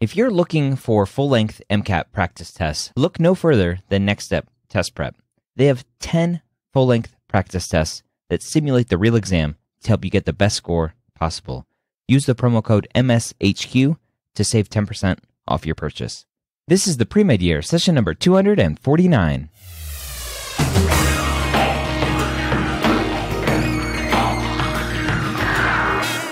If you're looking for full length MCAT practice tests, look no further than Next Step Test Prep. They have 10 full length practice tests that simulate the real exam to help you get the best score possible. Use the promo code MSHQ to save 10% off your purchase. This is the pre med year, session number 249.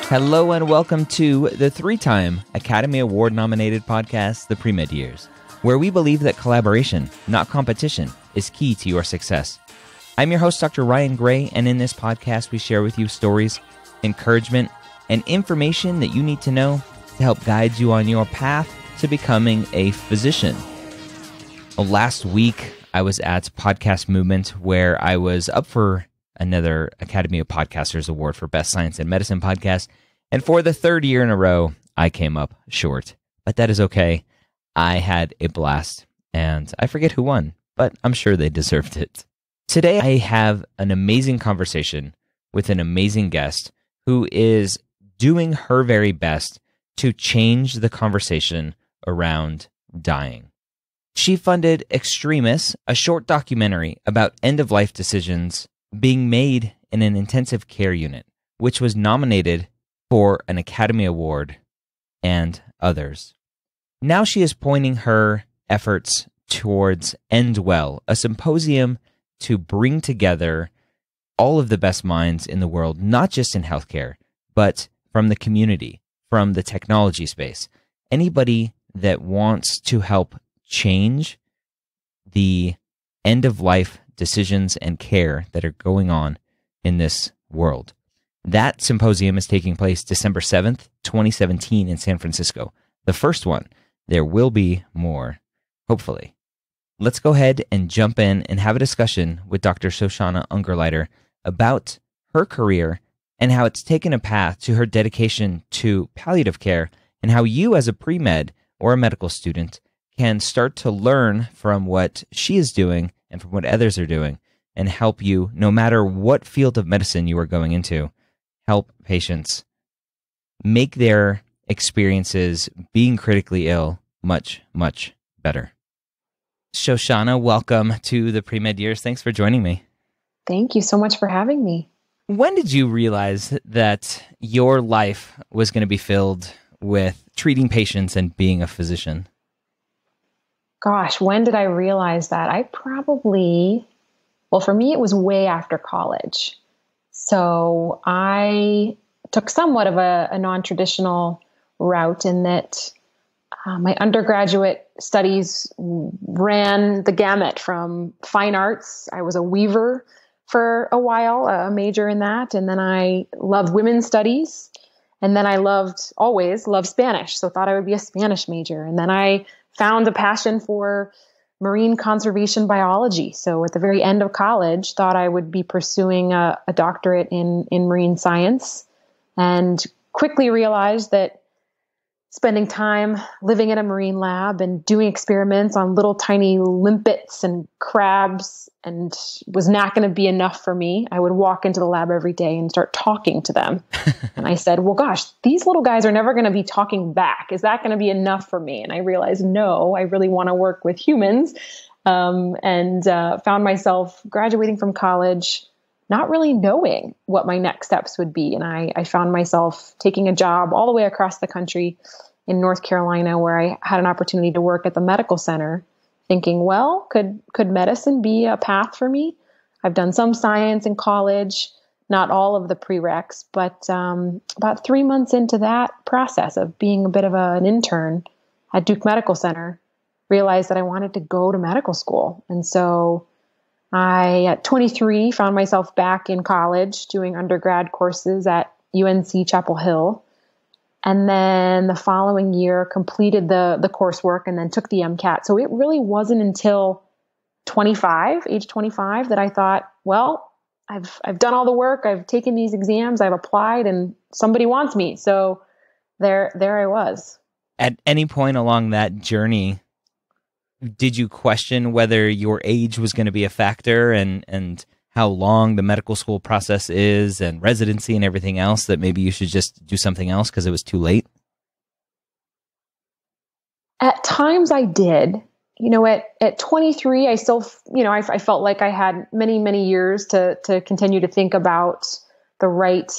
Hello and welcome to the three time Academy Award nominated podcast, The Pre Med Years, where we believe that collaboration, not competition, is key to your success. I'm your host, Dr. Ryan Gray, and in this podcast, we share with you stories, encouragement, and information that you need to know to help guide you on your path to becoming a physician. Well, last week, I was at Podcast Movement where I was up for another Academy of Podcasters Award for Best Science and Medicine podcast. And for the third year in a row, I came up short. But that is okay. I had a blast, and I forget who won, but I'm sure they deserved it. Today, I have an amazing conversation with an amazing guest who is doing her very best to change the conversation around dying. She funded Extremis, a short documentary about end of life decisions being made in an intensive care unit, which was nominated for an Academy Award and others. Now she is pointing her efforts towards Endwell, a symposium to bring together all of the best minds in the world, not just in healthcare, but from the community, from the technology space. Anybody that wants to help change the end of life decisions and care that are going on in this world. That symposium is taking place December 7th, 2017 in San Francisco. The first one. There will be more, hopefully. Let's go ahead and jump in and have a discussion with Dr. Shoshana Ungerleider about her career and how it's taken a path to her dedication to palliative care and how you as a pre-med or a medical student can start to learn from what she is doing and from what others are doing and help you no matter what field of medicine you are going into help patients make their experiences being critically ill much much better. Shoshana welcome to the pre-med years. Thanks for joining me. Thank you so much for having me. When did you realize that your life was going to be filled with treating patients and being a physician gosh, when did I realize that? I probably, well, for me, it was way after college. So I took somewhat of a, a non traditional route in that uh, my undergraduate studies ran the gamut from fine arts. I was a weaver for a while, a major in that. And then I loved women's studies. And then I loved, always loved Spanish. So thought I would be a Spanish major. And then I found a passion for marine conservation biology. So at the very end of college, thought I would be pursuing a, a doctorate in in marine science, and quickly realized that spending time living in a marine lab and doing experiments on little tiny limpets and crabs and was not going to be enough for me. I would walk into the lab every day and start talking to them. and I said, "Well, gosh, these little guys are never going to be talking back. Is that going to be enough for me?" And I realized, no, I really want to work with humans. Um, and uh, found myself graduating from college not really knowing what my next steps would be. And I, I found myself taking a job all the way across the country in North Carolina where I had an opportunity to work at the medical center, thinking, well, could could medicine be a path for me? I've done some science in college, not all of the prereqs, but um, about three months into that process of being a bit of a, an intern at Duke Medical Center, realized that I wanted to go to medical school. And so I, at 23, found myself back in college doing undergrad courses at UNC Chapel Hill. And then the following year, completed the, the coursework and then took the MCAT. So it really wasn't until 25, age 25, that I thought, well, I've, I've done all the work. I've taken these exams. I've applied and somebody wants me. So there, there I was. At any point along that journey, did you question whether your age was going to be a factor and and how long the medical school process is and residency and everything else that maybe you should just do something else because it was too late At times I did. You know, at, at 23, I still, you know, I, I felt like I had many, many years to, to continue to think about the right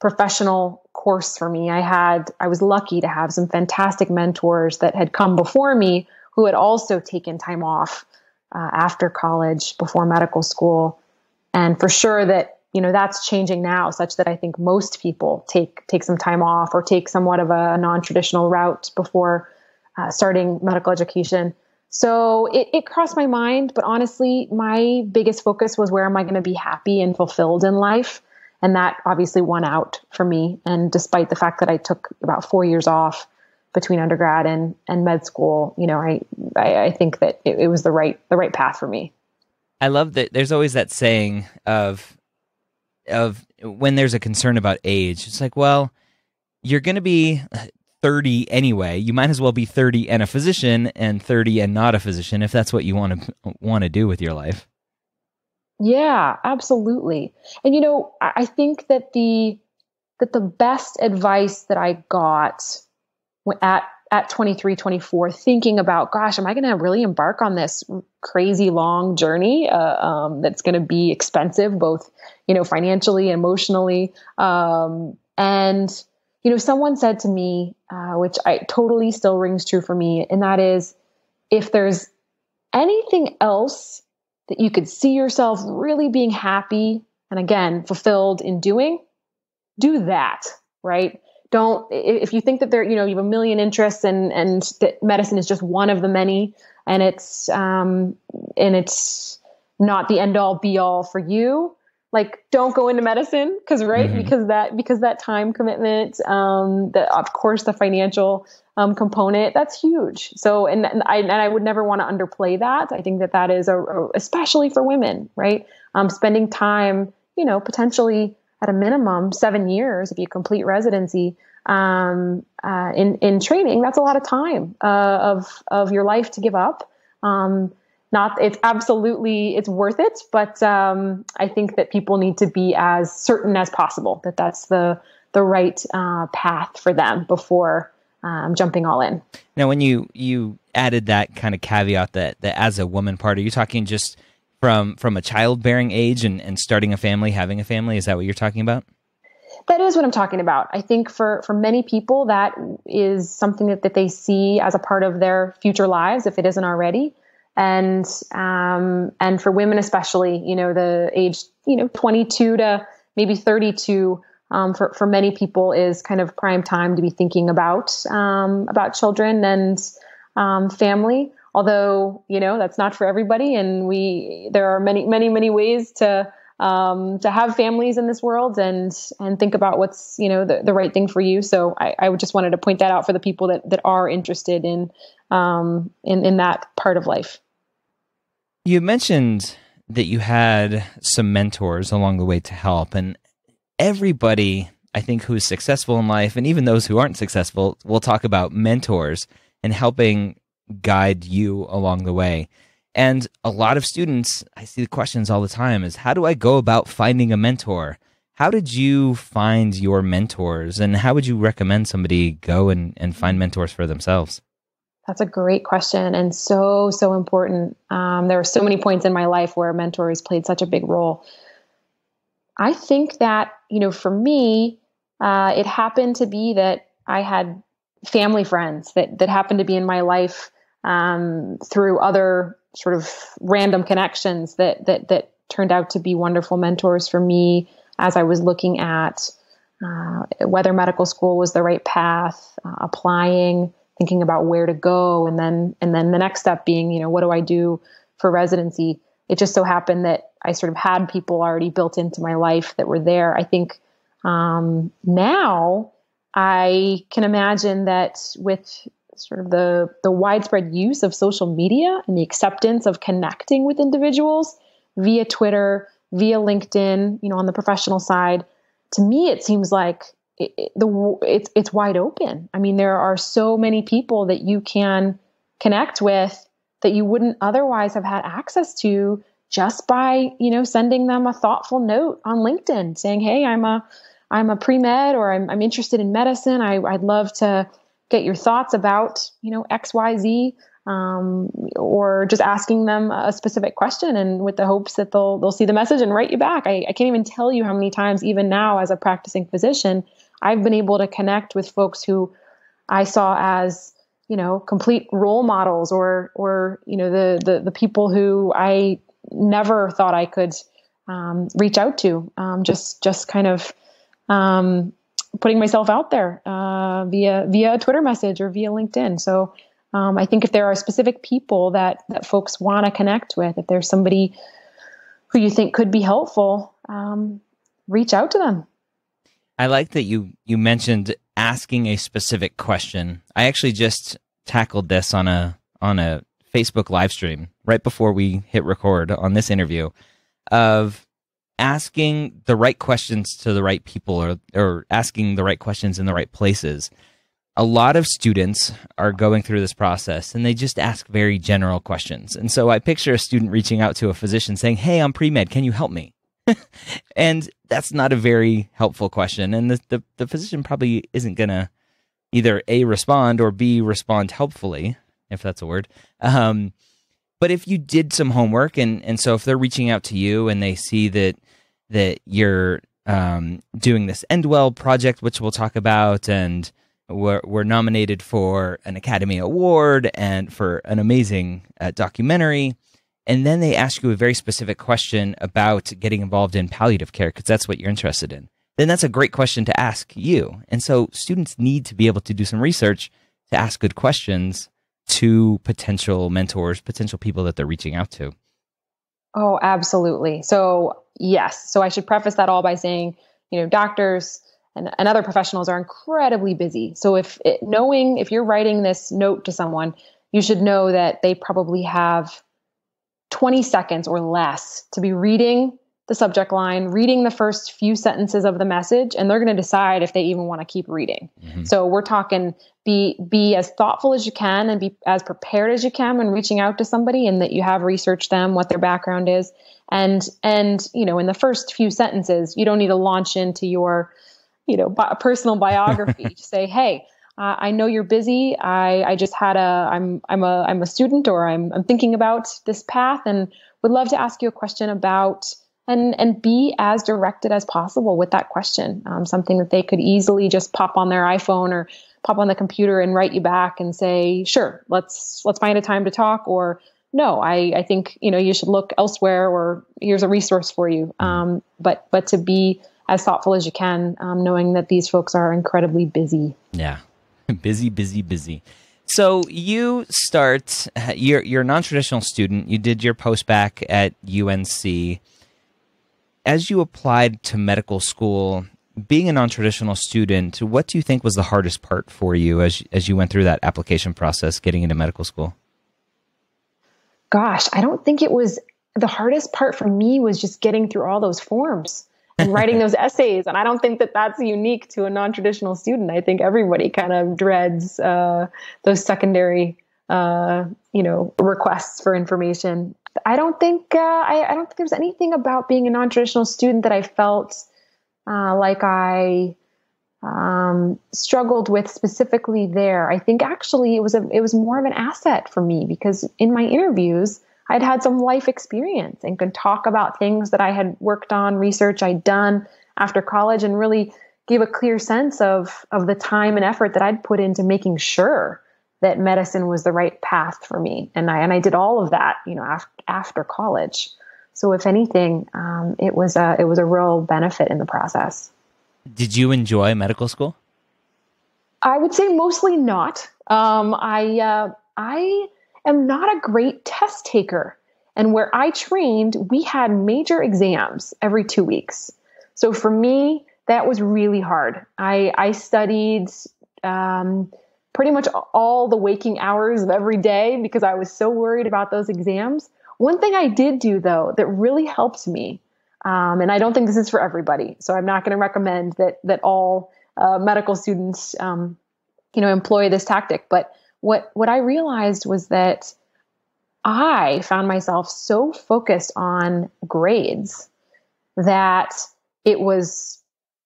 professional course for me. I had, I was lucky to have some fantastic mentors that had come before me who had also taken time off uh, after college, before medical school. And for sure that, you know, that's changing now such that I think most people take, take some time off or take somewhat of a non-traditional route before uh, starting medical education. So it, it crossed my mind, but honestly, my biggest focus was where am I going to be happy and fulfilled in life? And that obviously won out for me. And despite the fact that I took about four years off between undergrad and, and med school, you know, I, I, I think that it, it was the right, the right path for me. I love that there's always that saying of, of when there's a concern about age, it's like, well, you're going to be 30 anyway. You might as well be 30 and a physician and 30 and not a physician if that's what you want to want to do with your life. Yeah, absolutely. And you know, I think that the that the best advice that I got at at 23 24 thinking about gosh am i going to really embark on this crazy long journey uh, um, that's going to be expensive both you know financially emotionally um, and you know someone said to me uh, which i totally still rings true for me and that is if there's anything else that you could see yourself really being happy and again fulfilled in doing do that right don't if you think that there you know you have a million interests and and that medicine is just one of the many and it's um and it's not the end all be all for you like don't go into medicine because right mm-hmm. because that because that time commitment um that of course the financial um, component that's huge. So and, and i and i would never want to underplay that. I think that that is a, a especially for women right? Um spending time you know potentially at a minimum seven years if you complete residency um, uh, in in training. That's a lot of time uh, of of your life to give up. Um, not it's absolutely it's worth it, but um, I think that people need to be as certain as possible that that's the the right uh, path for them before um, jumping all in. Now, when you you added that kind of caveat that that as a woman part, are you talking just from from a childbearing age and, and starting a family, having a family. Is that what you're talking about? That is what I'm talking about. I think for for many people that is something that, that they see as a part of their future lives, if it isn't already. And um, and for women especially, you know, the age, you know, 22 to maybe 32 um, for for many people is kind of prime time to be thinking about um, about children and um, family although you know that's not for everybody and we there are many many many ways to um, to have families in this world and and think about what's you know the, the right thing for you. So I, I just wanted to point that out for the people that that are interested in um, in in that part of life. You mentioned that you had some mentors along the way to help and everybody i think who's successful in life and even those who aren't successful will talk about mentors and helping guide you along the way. And a lot of students, I see the questions all the time is how do I go about finding a mentor? How did you find your mentors and how would you recommend somebody go and, and find mentors for themselves? That's a great question and so, so important. Um, there are so many points in my life where mentors played such a big role. I think that, you know, for me, uh, it happened to be that I had family friends that, that happened to be in my life um, through other sort of random connections that that that turned out to be wonderful mentors for me as I was looking at uh, whether medical school was the right path, uh, applying, thinking about where to go, and then and then the next step being, you know, what do I do for residency? It just so happened that I sort of had people already built into my life that were there. I think um, now I can imagine that with sort of the the widespread use of social media and the acceptance of connecting with individuals via Twitter, via LinkedIn, you know, on the professional side, to me it seems like it, it, the it's it's wide open. I mean, there are so many people that you can connect with that you wouldn't otherwise have had access to just by you know sending them a thoughtful note on LinkedIn saying, "Hey, I'm a I'm a pre med or I'm I'm interested in medicine. I, I'd love to get your thoughts about you know X Y Z. Um, or just asking them a specific question and with the hopes that they'll they'll see the message and write you back. I, I can't even tell you how many times, even now as a practicing physician, I've been able to connect with folks who I saw as you know complete role models or or you know the the, the people who I never thought I could um, reach out to. Um, just just kind of um, putting myself out there uh, via via a Twitter message or via LinkedIn. So um, I think if there are specific people that that folks want to connect with, if there's somebody who you think could be helpful, um, reach out to them. I like that you you mentioned asking a specific question. I actually just tackled this on a on a Facebook live stream right before we hit record on this interview of asking the right questions to the right people or or asking the right questions in the right places. A lot of students are going through this process and they just ask very general questions. And so I picture a student reaching out to a physician saying, "Hey, I'm pre-med, can you help me?" and that's not a very helpful question. And the, the, the physician probably isn't going to either A, respond or B, respond helpfully, if that's a word. Um, but if you did some homework and, and so if they're reaching out to you and they see that, that you're um, doing this Endwell project, which we'll talk about, and we're, we're nominated for an Academy Award and for an amazing uh, documentary. And then they ask you a very specific question about getting involved in palliative care because that's what you're interested in. Then that's a great question to ask you. And so students need to be able to do some research to ask good questions to potential mentors potential people that they're reaching out to. Oh absolutely. So yes. So i should preface that all by saying you know doctors and, and other professionals are incredibly busy. So if it, knowing if you're writing this note to someone you should know that they probably have 20 seconds or less to be reading the subject line, reading the first few sentences of the message, and they're going to decide if they even want to keep reading. Mm-hmm. So we're talking be be as thoughtful as you can and be as prepared as you can when reaching out to somebody, and that you have researched them, what their background is, and and you know in the first few sentences, you don't need to launch into your you know bi- personal biography to say, hey uh, I know you're busy. I, I just had a I'm I'm a I'm a student or I'm I'm thinking about this path and would love to ask you a question about and and be as directed as possible with that question. Um, something that they could easily just pop on their iPhone or pop on the computer and write you back and say, sure, let's let's find a time to talk or no, I, I think you know you should look elsewhere or here's a resource for you. Um, but but to be as thoughtful as you can, um, knowing that these folks are incredibly busy. Yeah, busy, busy, busy. So you start. You're you're a non-traditional student. You did your postbac at UNC. As you applied to medical school, being a non-traditional student, what do you think was the hardest part for you as as you went through that application process, getting into medical school? Gosh, I don't think it was the hardest part for me was just getting through all those forms and writing those essays. And I don't think that that's unique to a non traditional student. I think everybody kind of dreads uh, those secondary, uh, you know, requests for information. I don't think uh, I, I, don't think there's anything about being a non traditional student that I felt uh, like I um, struggled with specifically there. I think actually it was a it was more of an asset for me because in my interviews I'd had some life experience and could talk about things that I had worked on, research I'd done after college, and really gave a clear sense of of the time and effort that I'd put into making sure that medicine was the right path for me. And I and I did all of that, you know, after after college. So if anything, um, it was a it was a real benefit in the process. Did you enjoy medical school? I would say mostly not. Um, I uh, I am not a great test taker. And where I trained, we had major exams every two weeks. So for me, that was really hard. I, I studied um, pretty much all the waking hours of every day because I was so worried about those exams. One thing I did do, though, that really helped me, um, and I don't think this is for everybody, so I'm not going to recommend that that all uh, medical students, um, you know, employ this tactic. But what what I realized was that I found myself so focused on grades that it was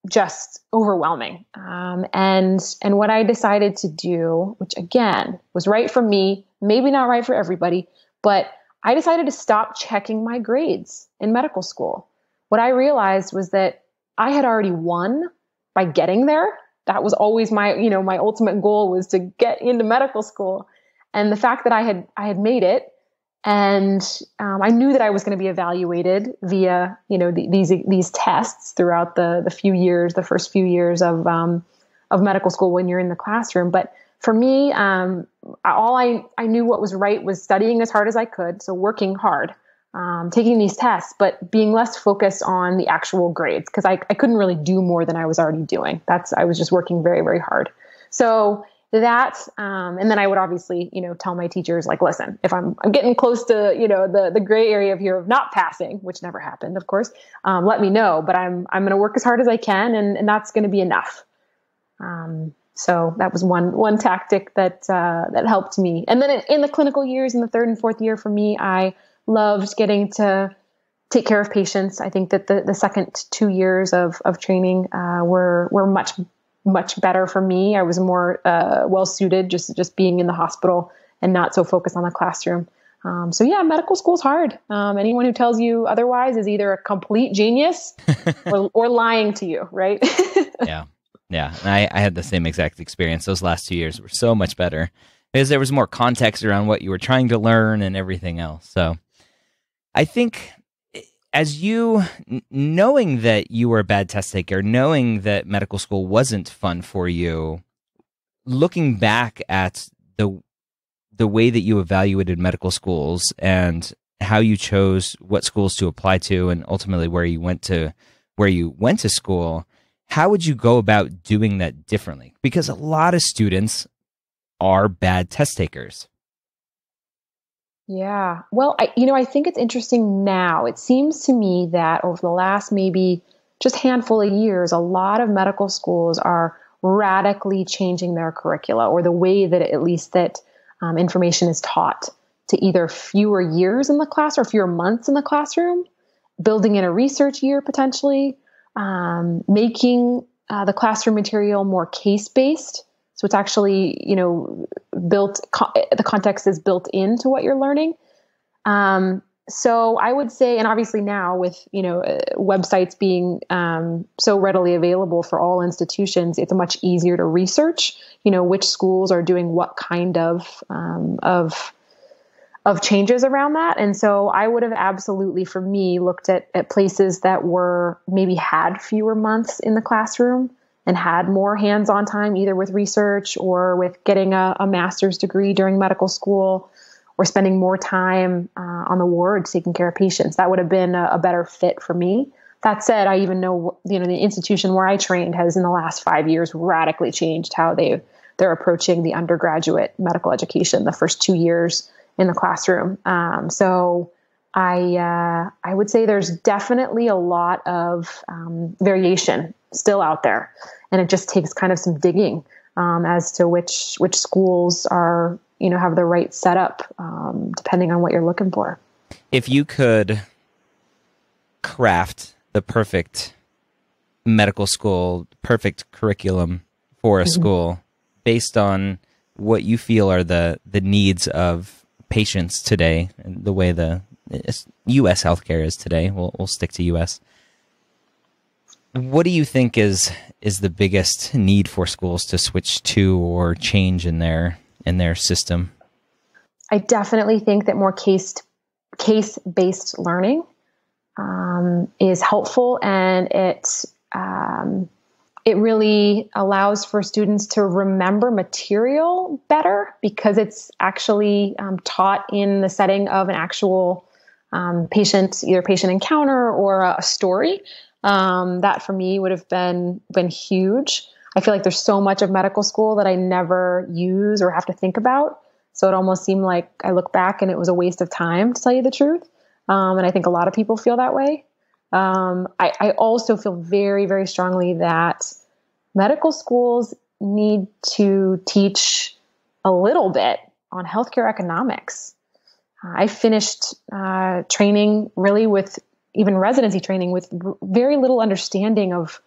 just overwhelming. Um, and and what I decided to do, which again was right for me, maybe not right for everybody, but I decided to stop checking my grades in medical school. What I realized was that I had already won by getting there. That was always my, you know, my ultimate goal was to get into medical school. And the fact that I had I had made it and um, I knew that I was going to be evaluated via you know the, these these tests throughout the the few years, the first few years of um, of medical school when you're in the classroom. But for me, um, all I I knew what was right was studying as hard as I could, so working hard, um, taking these tests, but being less focused on the actual grades because I I couldn't really do more than I was already doing. That's I was just working very very hard. So that um, and then i would obviously you know tell my teachers like listen if i'm i'm getting close to you know the the gray area of here of not passing which never happened of course um, let me know but i'm i'm going to work as hard as i can and, and that's going to be enough. Um, so that was one one tactic that uh, that helped me. And then in the clinical years in the third and fourth year for me i loved getting to take care of patients. I think that the, the second two years of of training uh, were were much much better for me. I was more uh, well suited just just being in the hospital and not so focused on the classroom. Um, so yeah, medical school is hard. Um, anyone who tells you otherwise is either a complete genius or, or lying to you, right? yeah, yeah. I, I had the same exact experience. Those last two years were so much better because there was more context around what you were trying to learn and everything else. So I think as you knowing that you were a bad test taker, knowing that medical school wasn't fun for you, looking back at the the way that you evaluated medical schools and how you chose what schools to apply to and ultimately where you went to where you went to school, how would you go about doing that differently? Because a lot of students are bad test takers. Yeah. Well, I, you know, I think it's interesting now. It seems to me that over the last maybe just handful of years, a lot of medical schools are radically changing their curricula or the way that at least that um, information is taught to either fewer years in the class or fewer months in the classroom, building in a research year potentially, um, making uh, the classroom material more case based so it's actually, you know, built, co- the context is built into what you're learning. Um, so I would say, and obviously now with, you know, uh, websites being um, so readily available for all institutions, it's much easier to research, you know, which schools are doing what kind of, um, of, of changes around that. And so I would have absolutely, for me, looked at, at places that were maybe had fewer months in the classroom and had more hands on time, either with research or with getting a, a master's degree during medical school or spending more time uh, on the ward taking care of patients. That would have been a, a, better fit for me. That said, I even know you know the institution where I trained has in the last five years radically changed how they they're approaching the undergraduate medical education. The first two years in the classroom, um, so I uh, I would say there's definitely a lot of um, variation still out there, and it just takes kind of some digging um, as to which which schools are you know have the right setup um, depending on what you're looking for. If you could craft the perfect medical school, perfect curriculum for a mm-hmm. school based on what you feel are the the needs of patients today and the way the U.S. healthcare is today. We'll we'll stick to U.S. What do you think is is the biggest need for schools to switch to or change in their in their system? I definitely think that more case case based learning um, is helpful, and it um, it really allows for students to remember material better because it's actually um, taught in the setting of an actual um, patient, either patient encounter or a story. Um, that for me would have been been huge. I feel like there's so much of medical school that I never use or have to think about. So it almost seemed like I look back and it was a waste of time, to tell you the truth. Um, and I think a lot of people feel that way. Um, I, I also feel very, very strongly that medical schools need to teach a little bit on healthcare economics. I finished uh, training really with even residency training with very little understanding of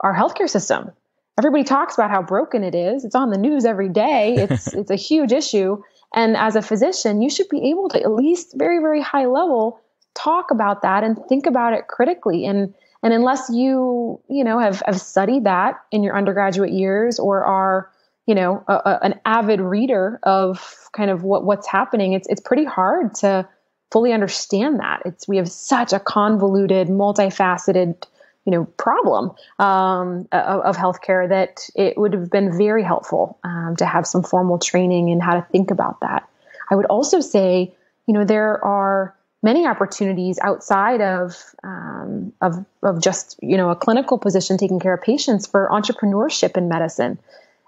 our healthcare system. Everybody talks about how broken it is. It's on the news every day. It's it's a huge issue. And as a physician, you should be able to at least very very high level talk about that and think about it critically. And and unless you you know have have studied that in your undergraduate years or are you know a, a, an avid reader of kind of what what's happening, it's it's pretty hard to fully understand that. It's we have such a convoluted, multifaceted you know problem um, of, of, healthcare that it would have been very helpful um, to have some formal training in how to think about that. I would also say, you know, there are many opportunities outside of um, of of just you know a clinical position taking care of patients for entrepreneurship in medicine,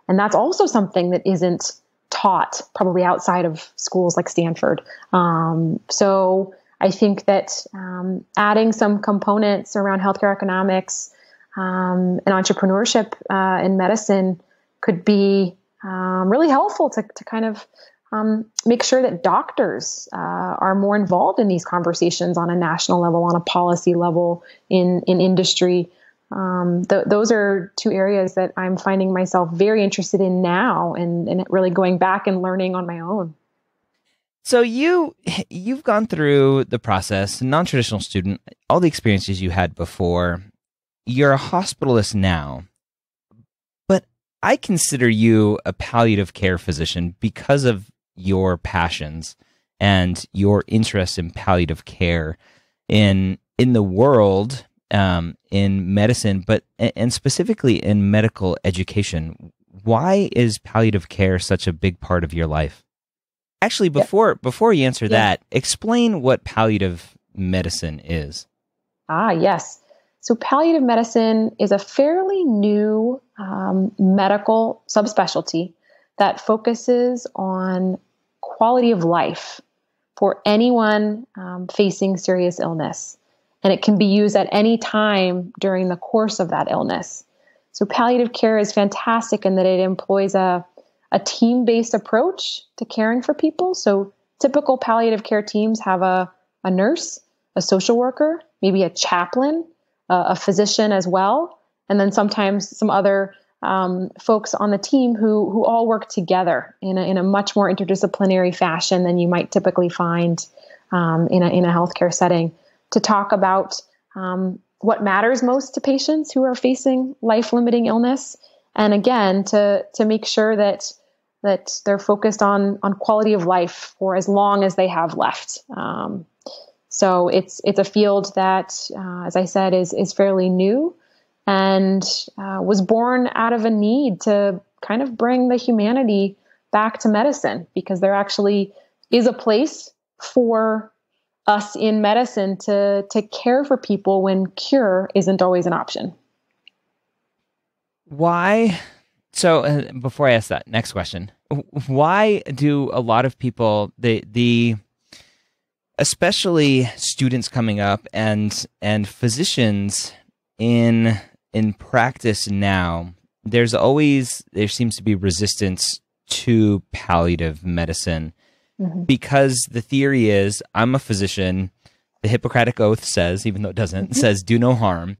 and that's also something that isn't taught probably outside of schools like Stanford. Um, so I think that um, adding some components around healthcare economics um, and entrepreneurship uh, in medicine could be um, really helpful to, to kind of um, make sure that doctors uh, are more involved in these conversations on a national level, on a policy level, in in industry. Um, th- those are two areas that I'm finding myself very interested in now, and, and really going back and learning on my own. So you you've gone through the process, non-traditional student, all the experiences you had before. You're a hospitalist now. But I consider you a palliative care physician because of your passions and your interest in palliative care in in the world um, in medicine, but and specifically in medical education. Why is palliative care such a big part of your life? Actually, before yeah. before you answer yeah. that, explain what palliative medicine is. Ah, yes. So palliative medicine is a fairly new um, medical subspecialty that focuses on quality of life for anyone um, facing serious illness. And it can be used at any time during the course of that illness. So palliative care is fantastic in that it employs a a team based approach to caring for people. So typical palliative care teams have a, a nurse, a social worker, maybe a chaplain, uh, a physician as well, and then sometimes some other um, folks on the team who who all work together in a, in a much more interdisciplinary fashion than you might typically find um, in a in a healthcare setting to talk about um, what matters most to patients who are facing life limiting illness, and again to to make sure that that they're focused on on quality of life for as long as they have left. Um, so it's it's a field that, uh, as I said, is is fairly new and uh, was born out of a need to kind of bring the humanity back to medicine because there actually is a place for us in medicine to to care for people when cure isn't always an option. Why so uh, before I ask that next question, why do a lot of people the the especially students coming up and and physicians in in practice now there's always there seems to be resistance to palliative medicine mm-hmm. because the theory is I'm a physician the Hippocratic oath says even though it doesn't mm-hmm. says do no harm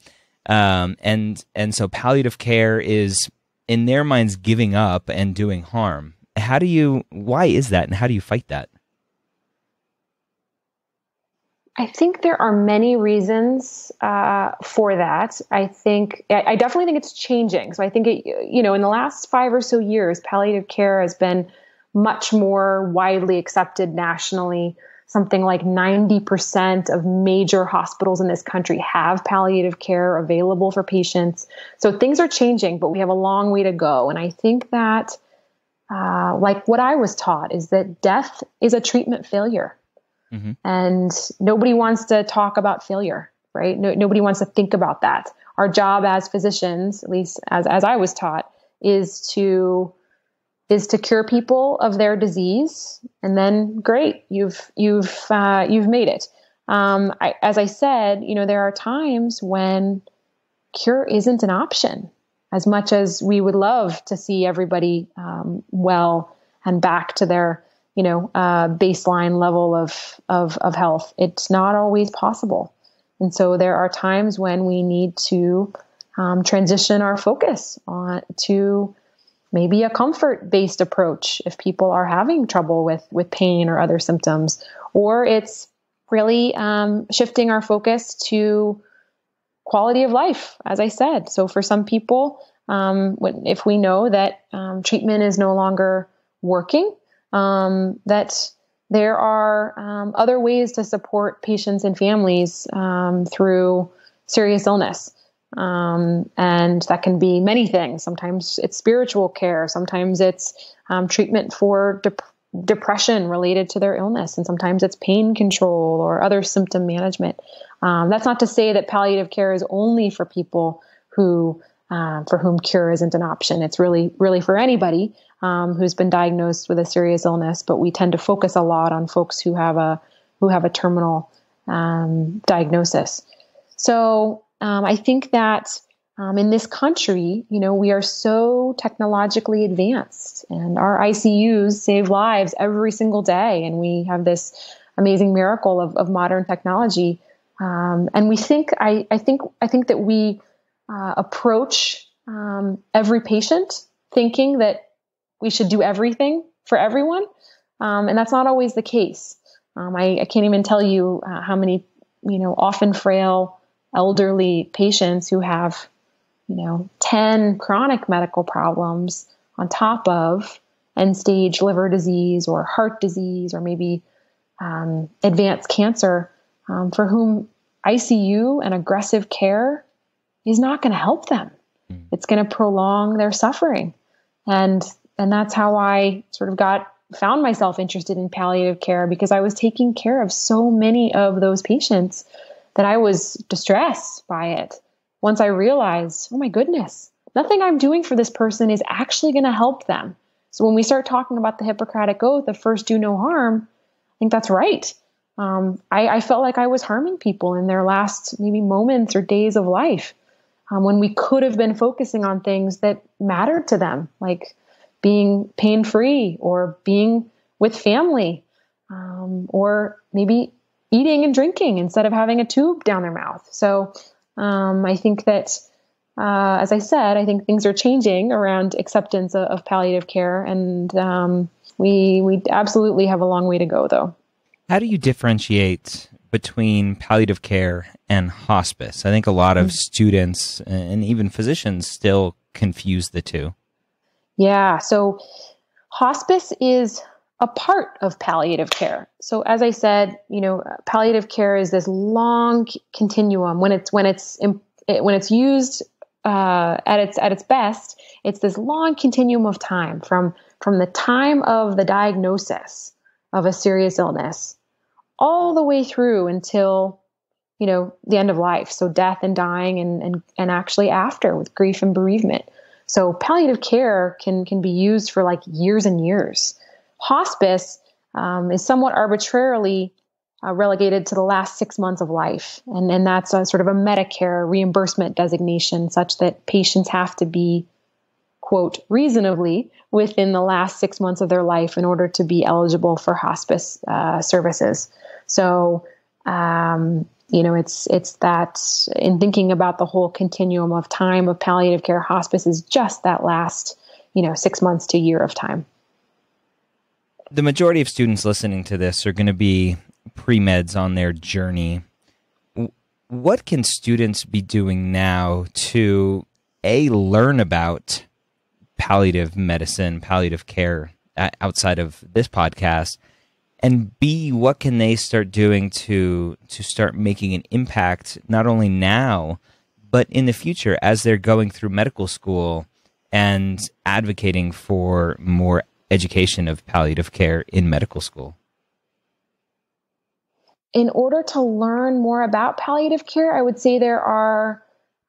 um, and and so palliative care is in their minds giving up and doing harm. How do you why is that and how do you fight that? I think there are many reasons uh, for that. I think I definitely think it's changing. So I think it, you know, in the last five or so years, palliative care has been much more widely accepted nationally something like 90% of major hospitals in this country have palliative care available for patients. So things are changing, but we have a long way to go. And I think that, uh, like what I was taught, is that death is a treatment failure. Mm-hmm. And nobody wants to talk about failure, right? No, nobody wants to think about that. Our job as physicians, at least as, as I was taught, is to is to cure people of their disease, and then great, you've you've uh, you've made it. Um, I, as I said, you know there are times when cure isn't an option. As much as we would love to see everybody um, well and back to their you know uh, baseline level of, of of health, it's not always possible. And so there are times when we need to um, transition our focus on to maybe a comfort based approach if people are having trouble with with pain or other symptoms or it's really um, shifting our focus to quality of life as i said. So for some people um, if we know that um, treatment is no longer working um, that there are um, other ways to support patients and families um, through serious illness um, and that can be many things. Sometimes it's spiritual care, sometimes it's um, treatment for dep- depression related to their illness, and sometimes it's pain control or other symptom management. Um, that's not to say that palliative care is only for people who uh, for whom cure isn't an option. It's really, really for anybody um, who's been diagnosed with a serious illness. But we tend to focus a lot on folks who have a who have a terminal um, diagnosis. So um, I think that um, in this country, you know, we are so technologically advanced, and our ICUs save lives every single day, and we have this amazing miracle of, of modern technology. Um, and we think, I, I, think, I think that we uh, approach um, every patient thinking that we should do everything for everyone, um, and that's not always the case. Um, I, I, can't even tell you uh, how many, you know, often frail elderly patients who have, you know, 10 chronic medical problems on top of end stage liver disease or heart disease or maybe um, advanced cancer, um, for whom ICU and aggressive care is not going to help them. Mm. It's going to prolong their suffering. And and that's how I sort of got found myself interested in palliative care because I was taking care of so many of those patients that I was distressed by it. Once I realized, oh my goodness, nothing I'm doing for this person is actually going to help them. So when we start talking about the Hippocratic Oath of first do no harm, I think that's right. Um, I, I, felt like I was harming people in their last maybe moments or days of life um, when we could have been focusing on things that mattered to them, like being pain free or being with family um, or maybe eating and drinking instead of having a tube down their mouth. So um, I think that, uh, as I said, I think things are changing around acceptance of, of palliative care, and um, we we absolutely have a long way to go, though. How do you differentiate between palliative care and hospice? I think a lot of mm-hmm. students and even physicians still confuse the two. Yeah. So hospice is a part of palliative care. So as I said, you know, palliative care is this long continuum. When it's when it's when it's used uh, at its at its best, it's this long continuum of time from from the time of the diagnosis of a serious illness all the way through until you know the end of life. So death and dying and and, and actually after with grief and bereavement. So palliative care can can be used for like years and years Hospice um, is somewhat arbitrarily uh, relegated to the last six months of life. And, and that's a sort of a Medicare reimbursement designation, such that patients have to be, quote, reasonably within the last six months of their life in order to be eligible for hospice uh, services. So, um, you know, it's it's that in thinking about the whole continuum of time of palliative care, hospice is just that last, you know, six months to year of time the majority of students listening to this are going to be pre meds on their journey. What can students be doing now to a learn about palliative medicine, palliative care outside of this podcast, and b what can they start doing to to start making an impact not only now but in the future as they're going through medical school and advocating for more education of palliative care in medical school? In order to learn more about palliative care, I would say there are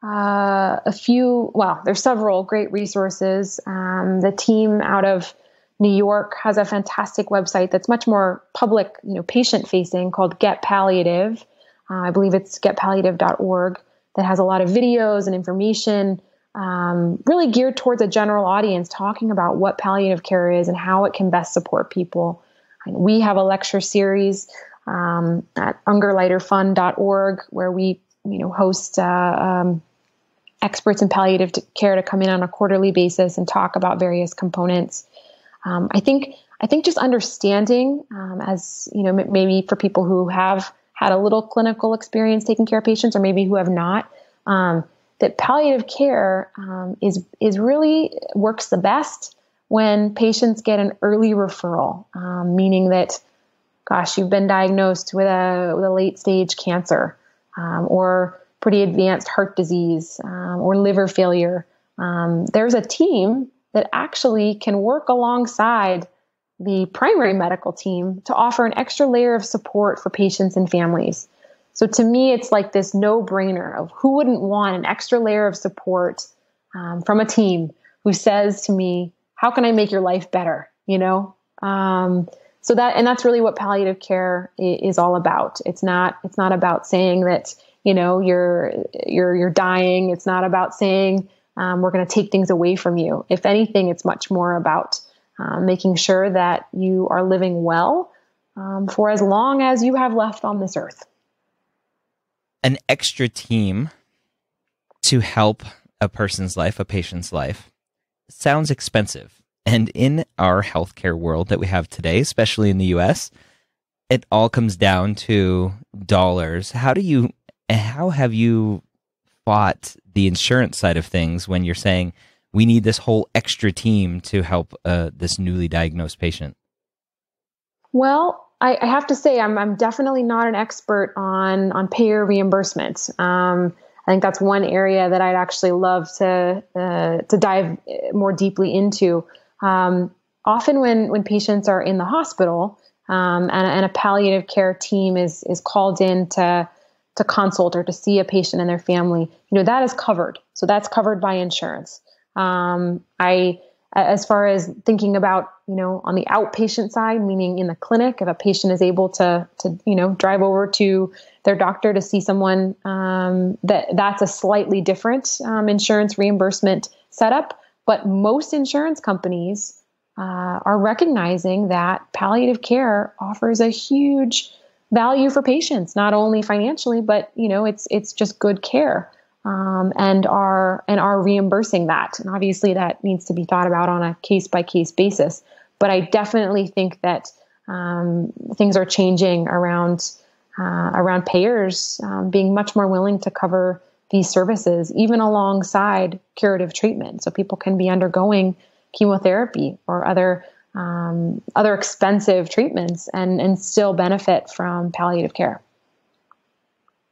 uh, a few, well, there's several great resources. Um, the team out of New York has a fantastic website that's much more public, you know, patient facing called Get Palliative. Uh, I believe it's getpalliative.org that has a lot of videos and information um, really geared towards a general audience, talking about what palliative care is and how it can best support people. And we have a lecture series um, at ungerleiderfund.org where we, you know, host uh, um, experts in palliative care to come in on a quarterly basis and talk about various components. Um, I think I think just understanding, um, as you know, m- maybe for people who have had a little clinical experience taking care of patients, or maybe who have not, um, that palliative care um, is is really works the best when patients get an early referral, um, meaning that, gosh, you've been diagnosed with a with a late stage cancer, um, or pretty advanced heart disease, um, or liver failure. Um, there's a team that actually can work alongside the primary medical team to offer an extra layer of support for patients and families. So to me, it's like this no brainer of who wouldn't want an extra layer of support um, from a team who says to me, how can I make your life better? You know? Um, so that, and that's really what palliative care is all about. It's not, it's not about saying that, you know, you're, you're, you're dying. It's not about saying, um, we're going to take things away from you. If anything, it's much more about uh, making sure that you are living well um, for as long as you have left on this earth an extra team to help a person's life, a patient's life, sounds expensive. And in our healthcare world that we have today, especially in the US, it all comes down to dollars. How do you, how have you fought the insurance side of things when you're saying we need this whole extra team to help uh, this newly diagnosed patient? Well, I, I, have to say I'm, I'm definitely not an expert on on payer reimbursement. Um, I think that's one area that I'd actually love to uh, to dive more deeply into. Um, often, when when patients are in the hospital um, and, and, a palliative care team is is called in to to consult or to see a patient and their family, you know that is covered. So that's covered by insurance. Um, I as far as thinking about you know on the outpatient side meaning in the clinic if a patient is able to to you know drive over to their doctor to see someone um, that that's a slightly different um, insurance reimbursement setup. But most insurance companies uh, are recognizing that palliative care offers a huge value for patients not only financially but you know it's it's just good care um, and are and are reimbursing that. And obviously, that needs to be thought about on a case by case basis. But I definitely think that um, things are changing around uh, around payers um, being much more willing to cover these services, even alongside curative treatment. So people can be undergoing chemotherapy or other um, other expensive treatments and and still benefit from palliative care.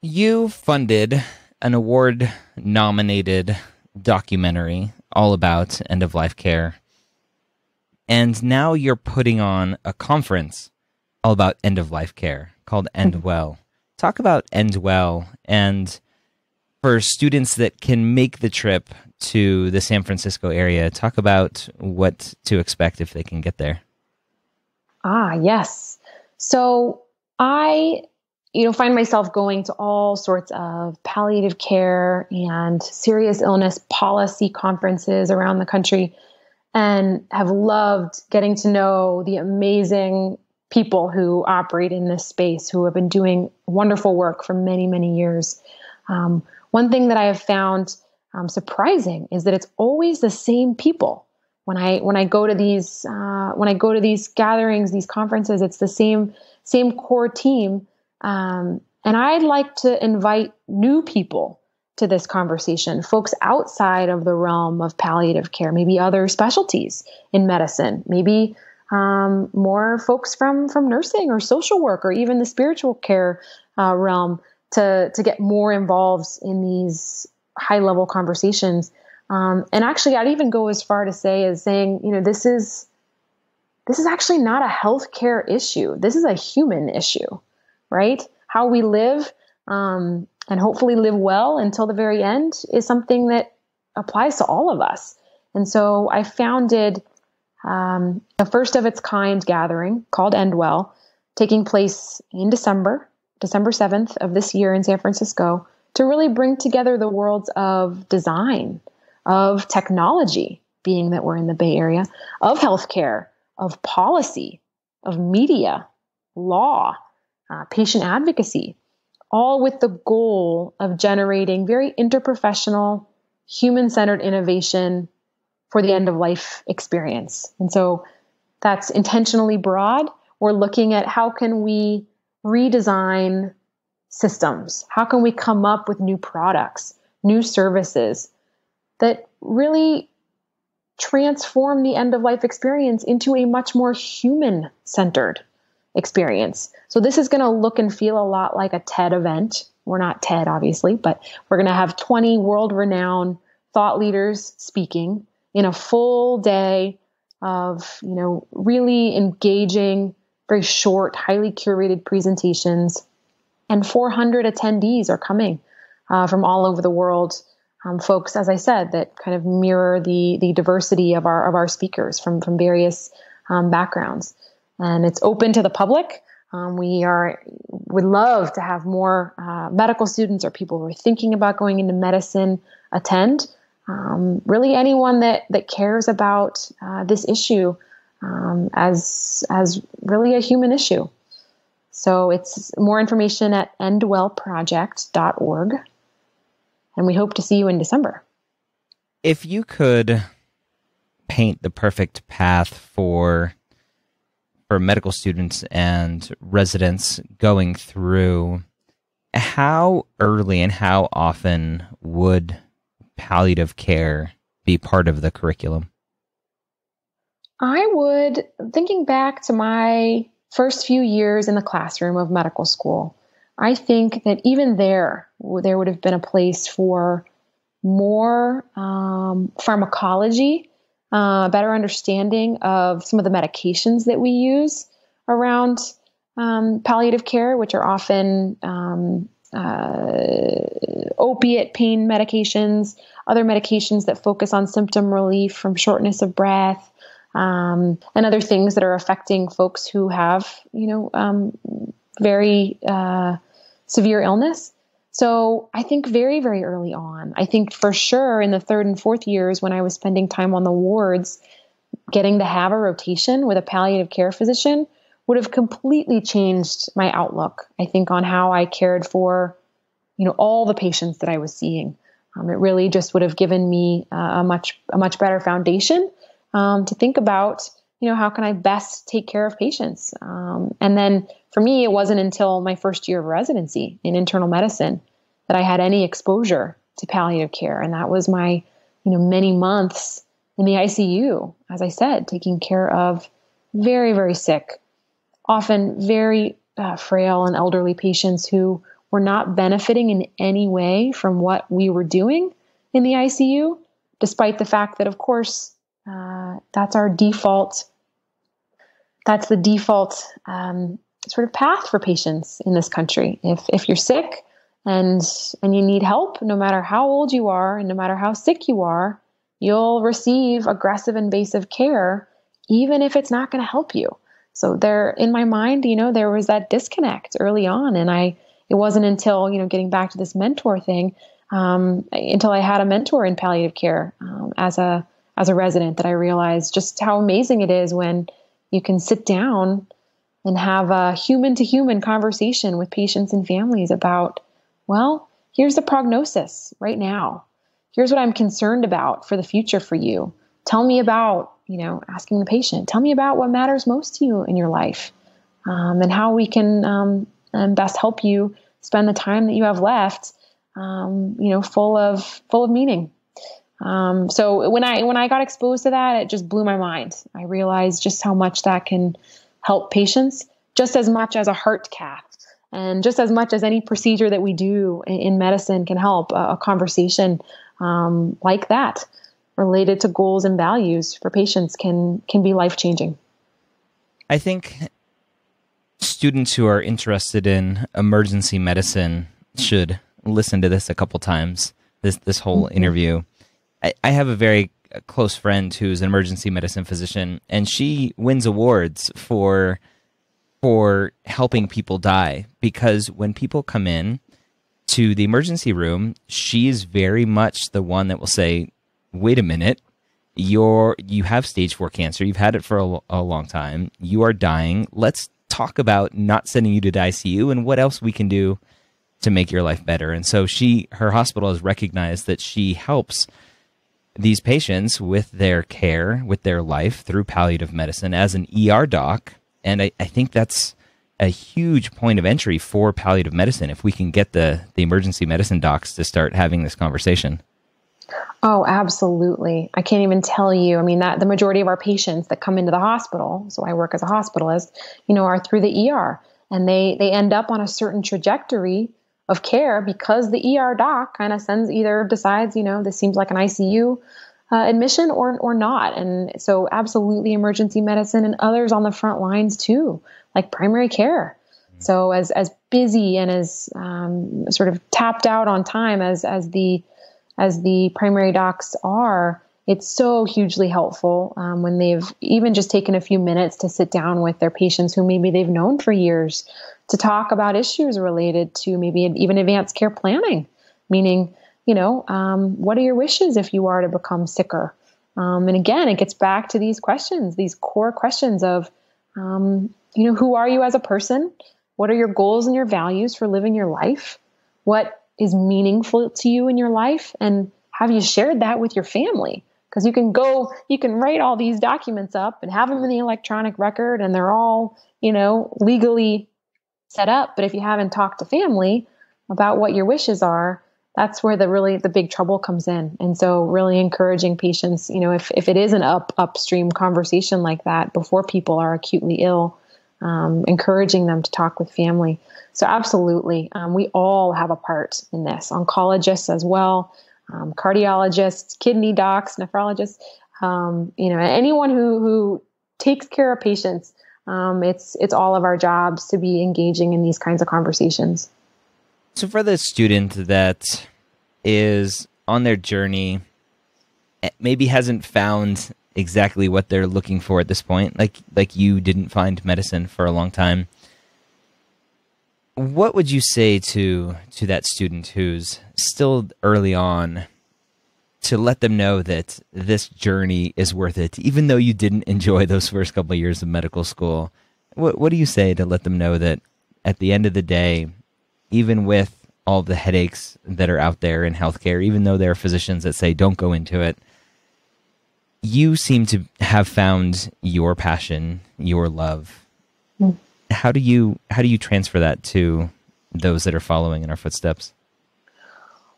You funded an award nominated documentary all about end of life care. And now you're putting on a conference all about end of life care called End mm-hmm. Well. Talk about End Well and for students that can make the trip to the San Francisco area, talk about what to expect if they can get there. Ah, yes. So I you know, find myself going to all sorts of palliative care and serious illness policy conferences around the country and have loved getting to know the amazing people who operate in this space who have been doing wonderful work for many, many years. Um, one thing that I have found um, surprising is that it's always the same people. When I when I go to these uh, when I go to these gatherings, these conferences, it's the same same core team um, and I'd like to invite new people to this conversation, folks outside of the realm of palliative care, maybe other specialties in medicine, maybe um, more folks from from nursing or social work or even the spiritual care uh, realm to to get more involved in these high level conversations. Um, and actually, I'd even go as far to say as saying, you know, this is this is actually not a healthcare issue. This is a human issue right? How we live um, and hopefully live well until the very end is something that applies to all of us. And so I founded um, a first of its kind gathering called Endwell, taking place in December, December 7th of this year in San Francisco, to really bring together the worlds of design, of technology, being that we're in the Bay Area, of healthcare, of policy, of media, law, uh, patient advocacy, all with the goal of generating very interprofessional, human centered innovation for the end of life experience. And so that's intentionally broad. We're looking at how can we redesign systems? How can we come up with new products, new services that really transform the end of life experience into a much more human centered experience? So, this is going to look and feel a lot like a TED event. We're not TED, obviously, but we're going to have 20 world renowned thought leaders speaking in a full day of, you know, really engaging, very short, highly curated presentations and 400 attendees are coming uh, from all over the world. Um, folks, as I said, that kind of mirror the the diversity of our of our speakers from from various um, backgrounds, and it's open to the public. Um, we are would love to have more uh, medical students or people who are thinking about going into medicine attend. Um, really, anyone that that cares about uh, this issue um, as as really a human issue. So it's more information at endwellproject.org. And we hope to see you in December. If you could paint the perfect path for for medical students and residents going through how early and how often would palliative care be part of the curriculum? I would, thinking back to my first few years in the classroom of medical school, I think that even there, there would have been a place for more um, pharmacology, uh, better understanding of some of the medications that we use around um, palliative care, which are often um, uh, opiate pain medications, other medications that focus on symptom relief from shortness of breath, um, and other things that are affecting folks who have, you know, um, very uh, severe illness. So I think very, very early on, I think for sure in the third and fourth years when I was spending time on the wards, getting to have a rotation with a palliative care physician would have completely changed my outlook, I think, on how I cared for, you know, all the patients that I was seeing. Um, it really just would have given me uh, a much a much better foundation um, to think about, you know, how can I best take care of patients? Um, and then for me, it wasn't until my first year of residency in internal medicine that I had any exposure to palliative care, and that was my, you know, many months in the ICU, as I said, taking care of very, very sick, often very uh, frail and elderly patients who were not benefiting in any way from what we were doing in the ICU, despite the fact that, of course, uh, that's our default. That's the default um, sort of path for patients in this country. If if you're sick and and you need help, no matter how old you are and no matter how sick you are, you'll receive aggressive invasive care, even if it's not going to help you. So there, in my mind, you know, there was that disconnect early on, and I. It wasn't until you know getting back to this mentor thing um, until I had a mentor in palliative care um, as a as a resident that I realized just how amazing it is when you can sit down and have a human to human conversation with patients and families about, well, here's the prognosis right now. Here's what I'm concerned about for the future for you. Tell me about, you know, asking the patient, tell me about what matters most to you in your life um, and how we can um, and best help you spend the time that you have left, um, you know, full of, full of meaning. Um, so when I when I got exposed to that, it just blew my mind. I realized just how much that can help patients, just as much as a heart cath, and just as much as any procedure that we do in medicine can help. A, a conversation um, like that, related to goals and values for patients, can can be life changing. I think students who are interested in emergency medicine should listen to this a couple times. This this whole mm-hmm. interview I, have a very uh, close friend who's an emergency medicine physician, and she wins awards for for helping people die because when people come in to the emergency room, she's very much the one that will say, "Wait a minute, you're you have stage four cancer. You've had it for a, a long time. You are dying. Let's talk about not sending you to the ICU and what else we can do to make your life better. And so she, her hospital has recognized that she helps these patients with their care, with their life through palliative medicine as an ER doc. And I, I think that's a huge point of entry for palliative medicine if we can get the, the emergency medicine docs to start having this conversation. Oh, absolutely. I can't even tell you. I mean, that the majority of our patients that come into the hospital, so I work as a hospitalist, you know, are through the ER and they they end up on a certain trajectory of care because the ER doc kind of sends either decides, you know, this seems like an ICU uh, admission or or not. And so absolutely emergency medicine and others on the front lines too, like primary care. So as as busy and as um, sort of tapped out on time as as the as the primary docs are, it's so hugely helpful um, when they've even just taken a few minutes to sit down with their patients who maybe they've known for years to talk about issues related to maybe even advanced care planning, meaning, you know, um, what are your wishes if you are to become sicker? Um, and again, it gets back to these questions, these core questions of, um, you know, who are you as a person? What are your goals and your values for living your life? What is meaningful to you in your life? And have you shared that with your family? Because you can go, you can write all these documents up and have them in the electronic record, and they're all, you know, legally set up. But if you haven't talked to family about what your wishes are, that's where the really the big trouble comes in. And so really encouraging patients, you know, if, if it is an up upstream conversation like that before people are acutely ill, um, encouraging them to talk with family. So absolutely, um, we all have a part in this. Oncologists as well, um, cardiologists, kidney docs, nephrologists. Um, you know, anyone who who takes care of patients um, it's it's all of our jobs to be engaging in these kinds of conversations. So for the student that is on their journey, eh, maybe hasn't found exactly what they're looking for at this point, like like you didn't find medicine for a long time. What would you say to to that student who's still early on to let them know that this journey is worth it, even though you didn't enjoy those first couple of years of medical school. What, what do you say to let them know that at the end of the day, even with all the headaches that are out there in healthcare, even though there are physicians that say don't go into it, you seem to have found your passion, your love. How do you how do you transfer that to those that are following in our footsteps?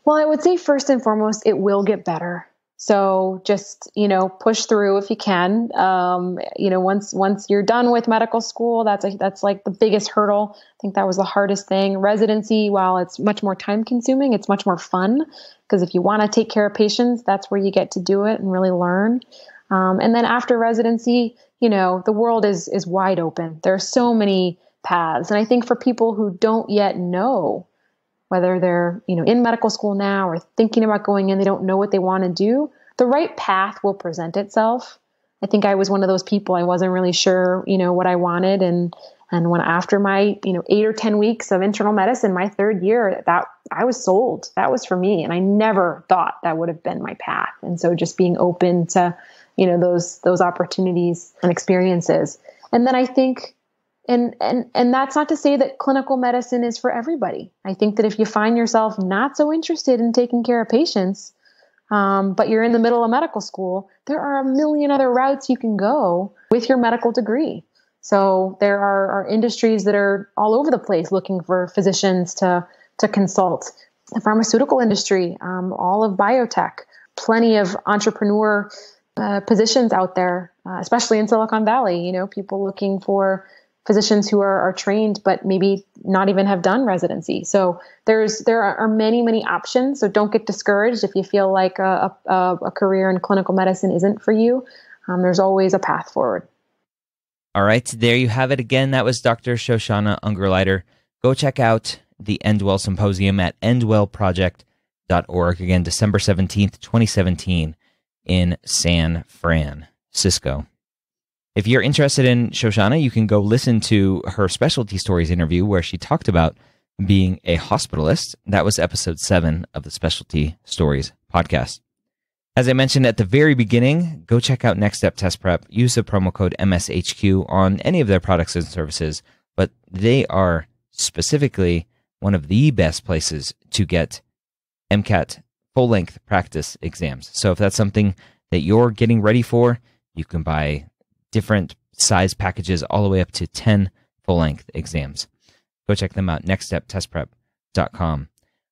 Well, I would say first and foremost, it will get better. So just you know, push through if you can. Um, you know, once once you're done with medical school, that's a, that's like the biggest hurdle. I think that was the hardest thing. Residency, while it's much more time consuming, it's much more fun because if you want to take care of patients, that's where you get to do it and really learn. Um, and then after residency, you know, the world is is wide open. There are so many paths, and I think for people who don't yet know whether they're, you know, in medical school now or thinking about going in, they don't know what they want to do, the right path will present itself. I think I was one of those people I wasn't really sure, you know, what I wanted and and when after my, you know, 8 or 10 weeks of internal medicine, my third year, that I was sold. That was for me and I never thought that would have been my path. And so just being open to, you know, those those opportunities and experiences. And then I think and and and that's not to say that clinical medicine is for everybody. I think that if you find yourself not so interested in taking care of patients um, but you're in the middle of medical school there are a million other routes you can go with your medical degree. So there are, are industries that are all over the place looking for physicians to to consult. The pharmaceutical industry um, all of biotech plenty of entrepreneur uh, positions out there uh, especially in silicon valley you know people looking for physicians who are, are trained but maybe not even have done residency. So there's there are many many options. So don't get discouraged if you feel like a, a, a career in clinical medicine isn't for you. Um, there's always a path forward. All right, there you have it again. That was Dr. Shoshana Ungerleider. Go check out the Endwell Symposium at endwellproject.org. Again, December 17th, 2017 in San Francisco. If you're interested in Shoshana, you can go listen to her specialty stories interview where she talked about being a hospitalist. That was episode seven of the Specialty Stories podcast. As I mentioned at the very beginning, go check out Next Step Test Prep. Use the promo code MSHQ on any of their products and services, but they are specifically one of the best places to get MCAT full length practice exams. So if that's something that you're getting ready for, you can buy different size packages all the way up to 10 full length exams. Go check them out, nextsteptestprep.com.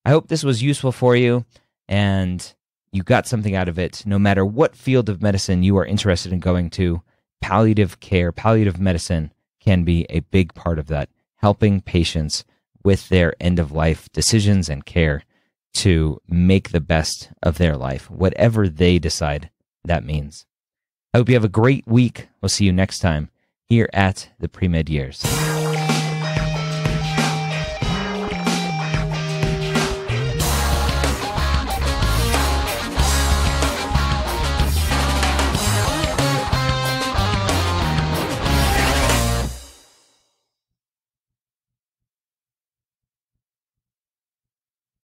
I hope this was useful for you and you got something out of it. No matter what field of medicine you are interested in going to, palliative care, palliative medicine can be a big part of that, helping patients with their end of life decisions and care to make the best of their life, whatever they decide that means. I hope you have a great week. We'll see you next time here at the Pre Med Years.